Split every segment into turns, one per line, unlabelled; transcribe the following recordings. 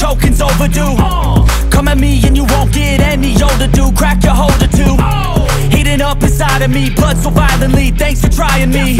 choking's overdue. Come at me and you won't get any older, dude, crack your holder too. Heating up inside of me, blood so violently, thanks for trying me.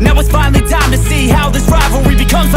Now it's finally time to see how this rivalry becomes